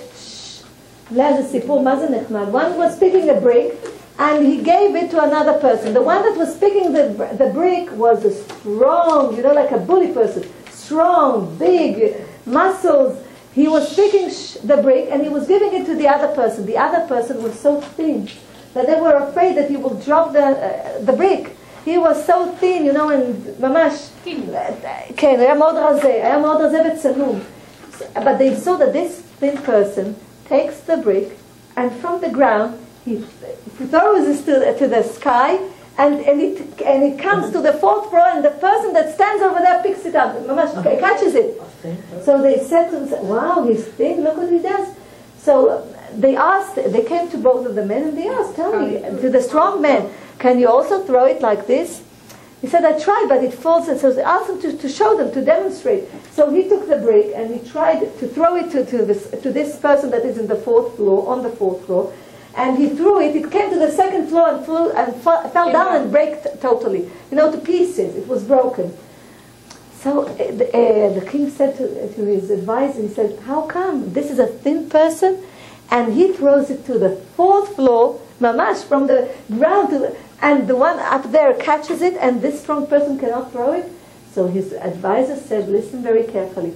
One was picking a brick and he gave it to another person. The one that was picking the, the brick was a strong, you know, like a bully person. Strong, big, muscles. He was picking sh- the brick and he was giving it to the other person. The other person was so thin that they were afraid that he will drop the, uh, the brick. He was so thin, you know, and ממש, כן, היה מאוד רזה, היה מאוד רזה וצנום. But they saw that this thin person takes the brick and from the ground he rose to, to the sky, and, and, it, and it comes to the fourth row, and the person that stands over there picks it up, mamash, catches it. So they said to him, wow, he's thin, look what he does. So they asked, they came to both of the men, and they asked, tell me, to the strong man, can you also throw it like this? He said, I tried, but it falls. And so they asked him to, to show them, to demonstrate. So he took the brick and he tried to throw it to, to, this, to this person that is in the fourth floor, on the fourth floor. And he threw it, it came to the second floor and, flew, and fa- fell down and broke totally, you know, to pieces. It was broken. So uh, the, uh, the king said to, to his advisor, he said, how come? This is a thin person and he throws it to the fourth floor, mamash, from the ground to the, and the one up there catches it and this strong person cannot throw it. So his advisor said, listen very carefully.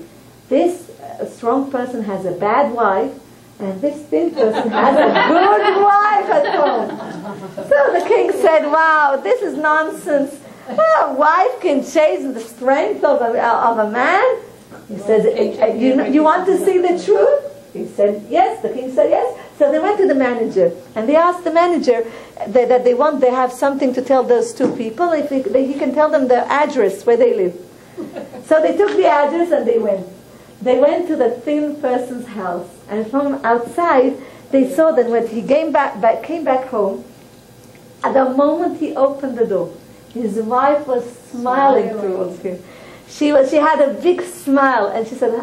This uh, strong person has a bad wife, And this thin person has a good wife at home. So the king said, Wow, this is nonsense. A wife can change the strength of a, of a man. He says, "Eh, eh, you, you want to see the truth? He said, Yes. The king said, Yes. So they went to the manager and they asked the manager that, that they want, they have something to tell those two people, if he, he can tell them the address where they live. So they took the address and they went. They went to the thin person's house, and from outside they saw that when he came back, back came back home, at the moment he opened the door, his wife was smiling towards him. She was, she had a big smile, and she said,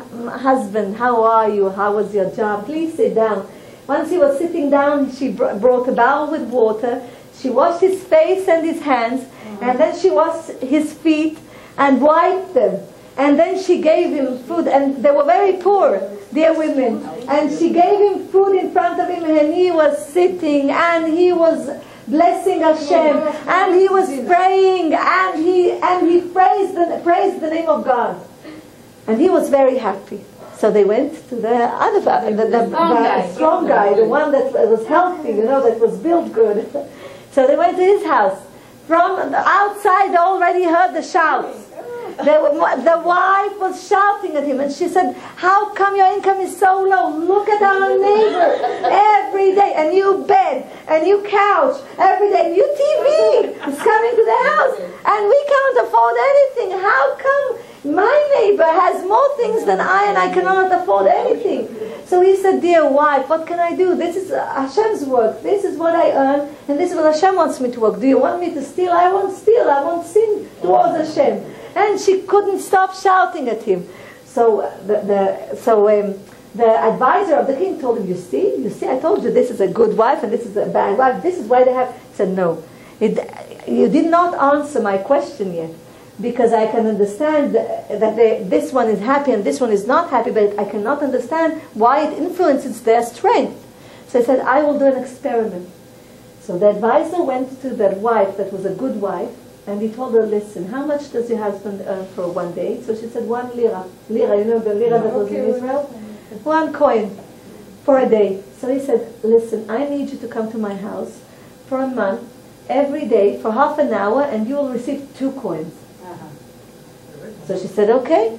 "Husband, how are you? How was your job? Please sit down." Once he was sitting down, she br- brought a bowl with water. She washed his face and his hands, mm. and then she washed his feet and wiped them. And then she gave him food, and they were very poor, dear women. And she gave him food in front of him, and he was sitting, and he was blessing Hashem, and he was praying, and he and he praised the, praised the name of God, and he was very happy. So they went to the other guy, the, the, the strong guy, the one that was healthy, you know, that was built good. So they went to his house. From the outside, they already heard the shouts. The, the wife was shouting at him, and she said, "How come your income is so low? Look at our neighbor every day. A new bed, a new couch every day, you TV is coming to the house, and we can't afford anything. How come my neighbor has more things than I, and I cannot afford anything?" So he said, "Dear wife, what can I do? This is uh, Hashem's work. This is what I earn, and this is what Hashem wants me to work. Do you want me to steal? I won't steal. I won't sin towards Hashem." And she couldn't stop shouting at him. So the, the so um, the advisor of the king told him, "You see, you see, I told you this is a good wife and this is a bad wife. This is why they have." He said, "No, it, you did not answer my question yet." Because I can understand that they, this one is happy and this one is not happy, but I cannot understand why it influences their strength. So I said, I will do an experiment. So the advisor went to the wife that was a good wife, and he told her, listen, how much does your husband earn for one day? So she said, one lira. Lira, you know the lira that was in Israel? One coin for a day. So he said, listen, I need you to come to my house for a month, every day, for half an hour, and you will receive two coins. Uh-huh. So she said, okay.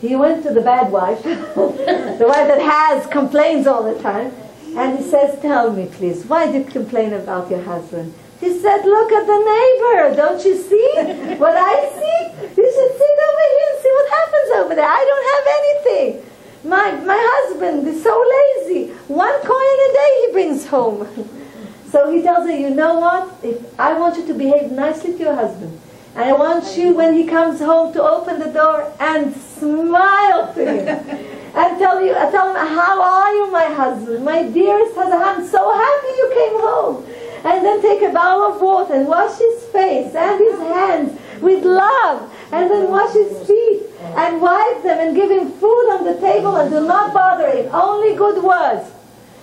He went to the bad wife, the wife that has complains all the time, and he says, tell me please, why do you complain about your husband? He said, look at the neighbor. Don't you see what I see? You should sit over here and see what happens over there. I don't have anything. My, my husband is so lazy. One coin a day he brings home. So he tells her, you know what? If I want you to behave nicely to your husband. And I want you, when he comes home, to open the door and smile to him. and tell you, tell him, how are you, my husband? My dearest husband, I'm so happy you came home and then take a bowl of water and wash his face and his hands with love, and then wash his feet and wipe them and give him food on the table and do not bother him. Only good words.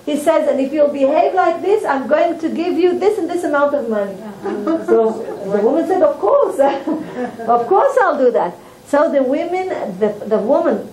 He says, and if you'll behave like this, I'm going to give you this and this amount of money. so the woman said, of course, of course I'll do that. So the women, the, the woman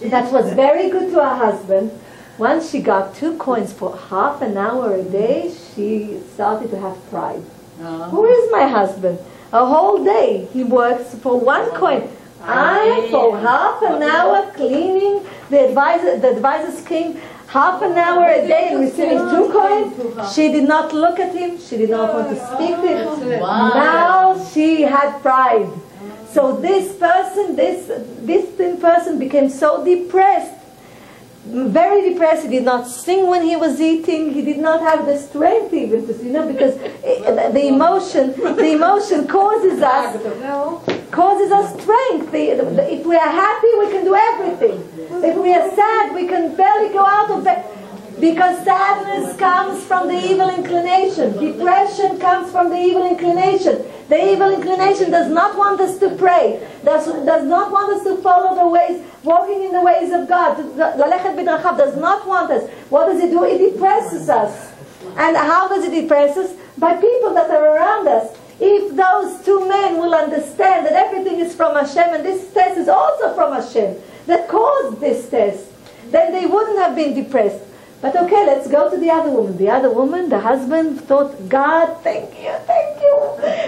that was very good to her husband, once she got two coins for half an hour a day, she started to have pride. Uh-huh. Who is my husband? A whole day he works for one coin. I for half an hour cleaning. The advisor, the advisors came half an hour a day and receiving two coins. She did not look at him. She did not want to speak to him. Now she had pride. So this person, this this thin person became so depressed very depressed. He did not sing when he was eating. He did not have the strength even to, you know, because it, the emotion, the emotion causes us, causes us strength. If we are happy, we can do everything. If we are sad, we can barely go out of bed. Because sadness comes from the evil inclination. Depression comes from the evil inclination. The evil inclination does not want us to pray, does, does not want us to follow the ways, walking in the ways of God. Lalechet b'drachav does not want us. What does it do? It depresses us. And how does it depress us? By people that are around us. If those two men will understand that everything is from Hashem and this test is also from Hashem that caused this test, then they wouldn't have been depressed. But okay, let's go to the other woman. The other woman, the husband, thought, God, thank you, thank you.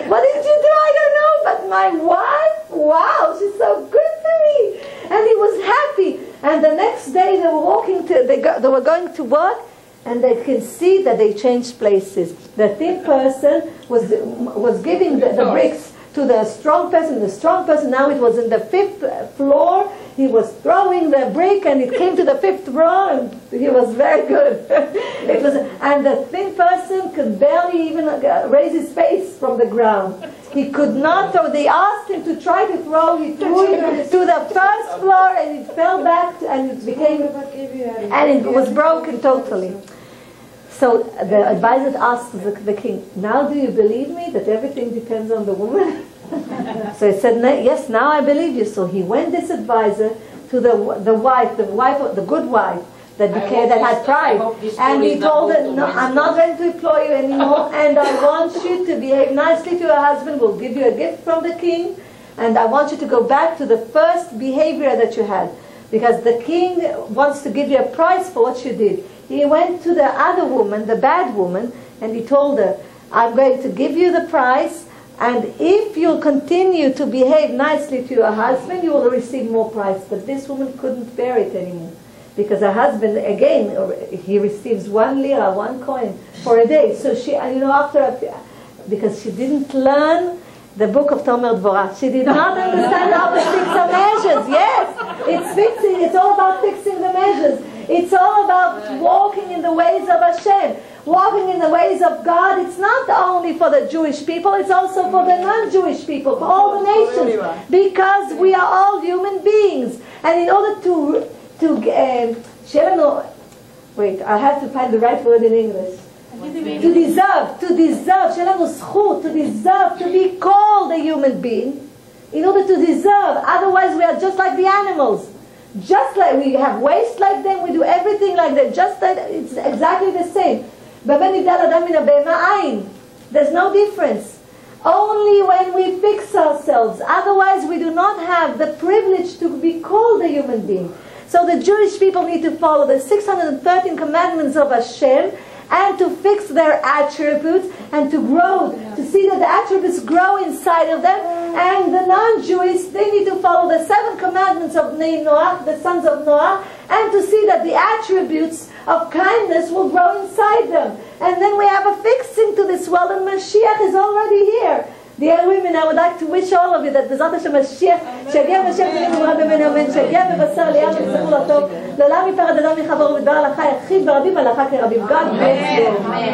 What did you do? I don't know. But my wife, wow, she's so good to me. And he was happy. And the next day they were walking to, they, go, they were going to work, and they can see that they changed places. The thin person was, was giving the, the bricks to the strong person. The strong person, now it was in the fifth floor. He was throwing the brick and it came to the fifth floor and he was very good. it was, and the thin person could barely even uh, raise his face from the ground. He could not, so they asked him to try to throw. He threw it to the first floor and it fell back and it became, and it was broken totally. So the advisor asked the, the king, now do you believe me that everything depends on the woman? so he said, yes, now I believe you. So he went, this advisor, to the, the wife, the wife, the good wife, that became, that had pride. And he told her, no, I'm not going to employ you anymore, and I want you to behave nicely to your husband. We'll give you a gift from the king, and I want you to go back to the first behavior that you had. Because the king wants to give you a prize for what you did. He went to the other woman, the bad woman, and he told her, I'm going to give you the prize, and if you'll continue to behave nicely to your husband, you will receive more prize. But this woman couldn't bear it anymore. Because her husband, again, he receives one lira, one coin for a day. So she, you know, after, a, because she didn't learn the book of Tomer Dvorah. She did not understand how to fix the measures. Yes, it's fixing. It's all about fixing the measures. It's all about walking in the ways of Hashem, walking in the ways of God. It's not only for the Jewish people. It's also for the non-Jewish people, for all the nations, because we are all human beings. And in order to to um, wait, I have to find the right word in English. To deserve, to deserve, שיהיה לנו זכות, to deserve, to be called a human being, in order to deserve. Otherwise, we are just like the animals. Just like we have waste like them, we do everything like them. Just that it's exactly the same. במה נבדל אדם מן הבהמה? אין. There's no difference. Only when we fix ourselves. Otherwise, we do not have the privilege to be called a human being. So the Jewish people need to follow the 613 commandments of Hashem and to fix their attributes and to grow, to see that the attributes grow inside of them. And the non-Jewish, they need to follow the seven commandments of Noah, the sons of Noah, and to see that the attributes of kindness will grow inside them. And then we have a fixing to this world, and Mashiach is already here. Dear women, I would like to wish all of you that בעזרת השם משיח, שיגיע משיח צדיק ומרב במן אמן, שיגיע מבשר לים וספור לטוב, לעולם יפרד אדם מחברו ודבר הלכה יחיד ורבים הלכה כרבים. God bless you.